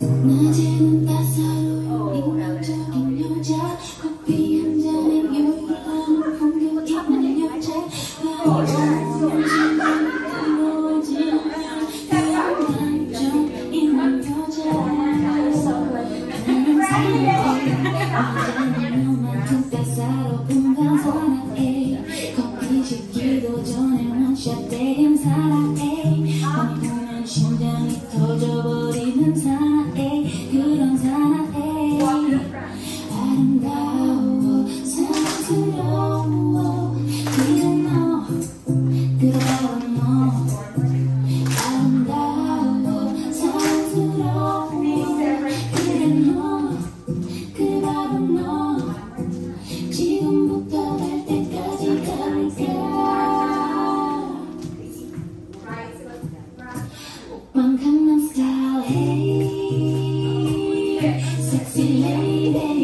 낮에는 따사로운 인간적인 여자 커피 한 잔에 요리하는 풍경 있는 여자 나의 원하는 난 뭐지 그런 감정 있는 여자 그런 사람이 낮에는 너만큼 따사로운 건 사랑해 커피 식기도 전에 원샷 대임 사랑해 심장이 터져버리는 사나의 그런 사람 sexy lady.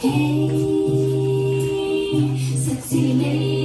Sexy lady.